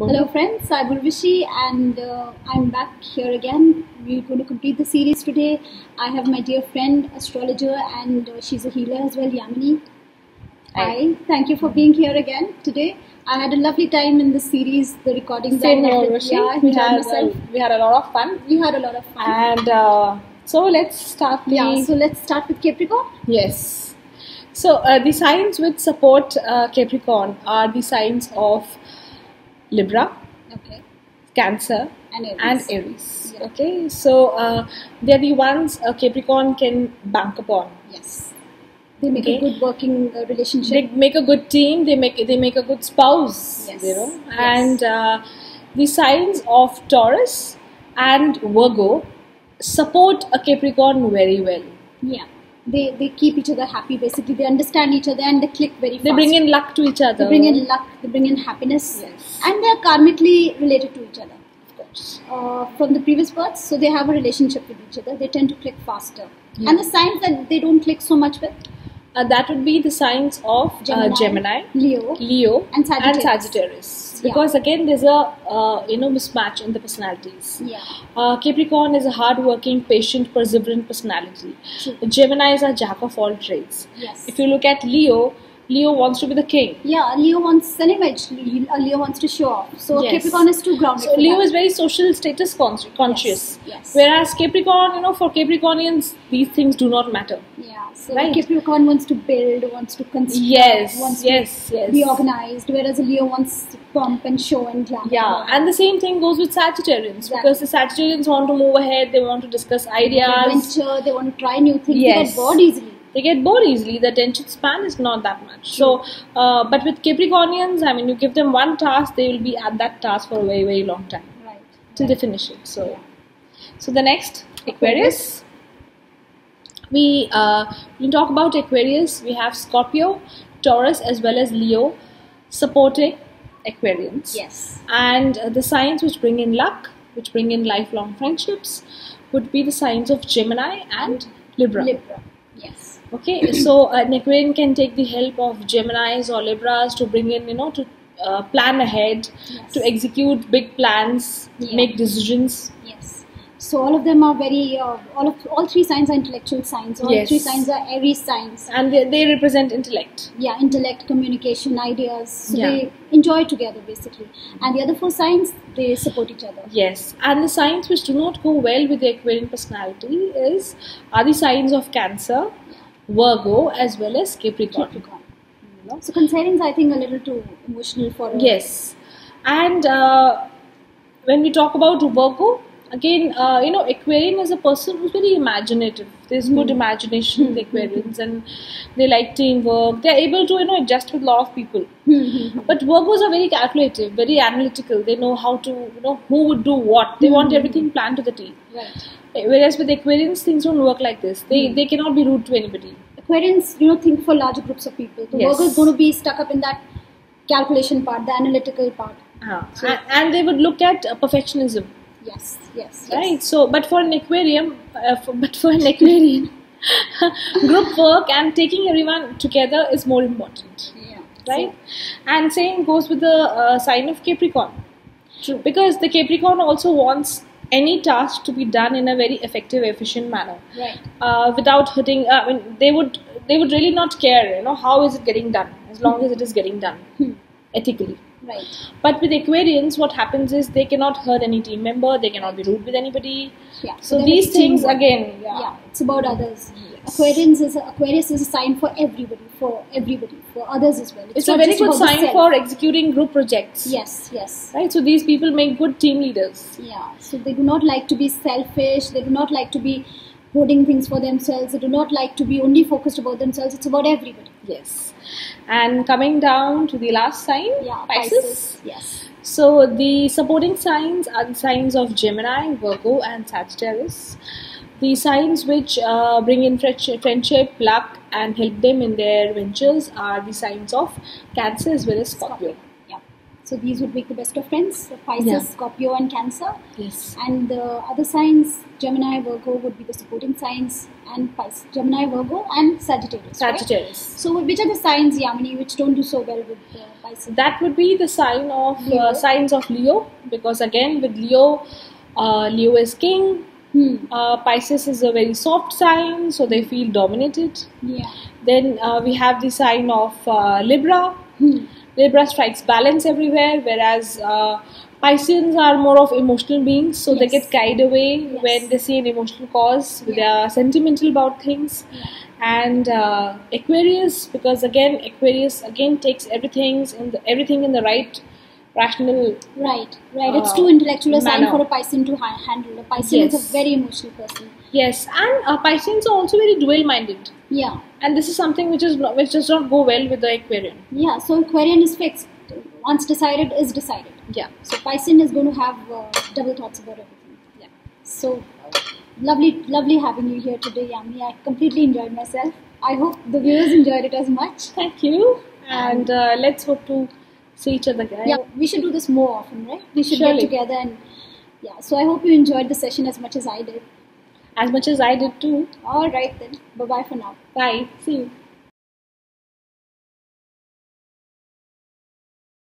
Hello friends, I'm Urvashi and uh, I'm back here again. We're going to complete the series today. I have my dear friend, astrologer, and uh, she's a healer as well, Yamini. Hi. Thank you for being here again today. I had a lovely time in this series, the recordings Same here. Urvashi. Yeah, we, had, uh, we had a lot of fun. You had a lot of fun. And uh, so let's start the. yeah, so let's start with Capricorn. yes. So uh, the signs which support uh, Capricorn are the signs of Libra, Okay. Cancer, And Aries. and Aries. Yeah. Okay, so uh, they're the ones uh, Capricorn can bank upon. Yes. They make Okay. a good working uh, relationship. They make a good team. They make they make a good spouse. Yes. You know, Yes. and uh, the signs of Taurus and Virgo support a Capricorn very well. yeah. They, they keep each other happy basically. They understand each other and they click very fast. They bring in luck to each other. They bring in luck, they bring in happiness, Yes. and they are karmically related to each other Of course. uh, from the previous births. So they have a relationship with each other. They tend to click faster. And the signs that they don't click so much with Uh, that would be the signs of Gemini, uh, Gemini, Leo, Leo, And Sagittarius. Sagittarius. Yeah. Because again, there's a uh, you know mismatch in the personalities. yeah, Uh, Capricorn is a hard-working, patient, perseverant personality. True. Gemini is a jack of all trades. yes, If you look at Leo, Leo wants to be the king. yeah. Leo wants an image. Leo wants to show off. So Yes. Capricorn is too grounded. So Leo that. is very social status conscious. Yes, yes. Whereas Capricorn, you know, for Capricornians, these things do not matter. yeah. So Right. Capricorn wants to build, wants to construct, Yes, wants yes, to yes. be organized. Whereas Leo wants pomp and show and glamour. Yeah, and the same thing goes with Sagittarians Exactly. because the Sagittarians want to move ahead, they want to discuss ideas, adventure. They want to try new things. They Yes. get bored easily. They get bored easily. The attention span is not that much. So, uh, but with Capricornians, I mean, you give them one task, they will be at that task for a very, very long time Right. till they finish it. So, so the next Aquarius. We uh, we talk about Aquarius, we have Scorpio, Taurus, as well as Leo supporting Aquarians. Yes. And uh, the signs which bring in luck, which bring in lifelong friendships, would be the signs of Gemini and Libra. Libra. Yes. Okay, so an Aquarian can take the help of Geminis or Libras to bring in, you know, to uh, plan ahead, Yes. to execute big plans, Yeah. make decisions. Yes. So all of them are very. Uh, all of all three signs are intellectual signs. All Yes. three signs are Aries signs. And they, they represent intellect. Yeah, intellect, communication, ideas. So Yeah. they enjoy together basically. And the other four signs they support each other. Yes, and the signs which do not go well with the Aquarian personality is are the signs of Cancer, Virgo, as well as Capricorn. Capricorn. So considering I think a little too emotional for. Yes, and uh, when we talk about Virgo, again, uh, you know, Aquarian is a person who's very imaginative. There's good Hmm. imagination in the Aquarians, and they like teamwork. They're able to, you know, adjust with a lot of people. Hmm, But Virgos are very calculative, very analytical. They know how to, you know, who would do what. They want Hmm. everything planned to the T. Right. Whereas with Aquarians, things don't work like this. They Hmm. they cannot be rude to anybody. Aquarians, you know, think for larger groups of people. The Yes. Virgo is going to be stuck up in that calculation part, the analytical part. So- and, and they would look at uh, perfectionism. Yes, yes, yes. right so but for an aquarium uh, for, but for an aquarium, group work and taking everyone together is more important Yeah. right and same goes with the uh, sign of capricorn True. because the capricorn also wants any task to be done in a very effective efficient manner Right. uh, without hurting uh, I mean, they would they would really not care you know how is it getting done as long as it is getting done Hmm. Ethically Right. but with Aquarians, what happens is they cannot hurt any team member, they cannot be rude with anybody. Yeah. So then these things again, yeah. Yeah. it's about others. Yes. Aquarians is a, Aquarius is a sign for everybody, for everybody, for others as well. It's, not a very good sign for executing group projects. Yes, yes. Right? So these people make good team leaders. Yeah. So they do not like to be selfish. They do not like to be hoarding things for themselves. They do not like to be only focused about themselves. It's about everybody. Yes. And coming down to the last sign, Yeah. Pisces. Yes. So the supporting signs are the signs of Gemini, Virgo, and Sagittarius. The signs which uh, bring in friendship, friendship, luck, and help them in their ventures are the signs of Cancer as well as Scorpio. So these would make the best of friends. Pisces, Yeah. Scorpio, and Cancer. Yes. And the other signs, Gemini, Virgo, would be the supporting signs, and Pisces, Gemini, Virgo, and Sagittarius. right? Sagittarius. So which are the signs, Yamini, which don't do so well with uh, Pisces? That would be the sign of uh, signs of Leo because again with Leo, uh, Leo is king. Hmm. Uh, Pisces is a very soft sign, so they feel dominated. Yeah. Then uh, we have the sign of uh, Libra. Hmm. Libra strikes balance everywhere, whereas uh, Pisceans are more of emotional beings, so they get carried away Yes. when they see an emotional cause. They are sentimental about things. Yeah. And uh, Aquarius, because again, Aquarius again takes everything in the everything in the right rational. Right, right. it's Uh, too intellectual a sign for a Piscean to ha- handle. A Piscean is a very emotional person. Yes, and uh, Pisceans are also very dual-minded, Yeah, and this is something which is which does not go well with the Aquarian. yeah. So Aquarian is fixed. Once decided, is decided. Yeah. So Piscean is going to have uh, double thoughts about everything. Yeah. So lovely, lovely having you here today, Yami. I completely enjoyed myself. I hope the viewers enjoyed it as much. Thank you, and uh, let's hope to see each other again. Yeah, we should do this more often, right? We should Surely. get together and yeah. So I hope you enjoyed the session as much as I did. As much as I did too. All right then. Bye bye for now. Bye. See you.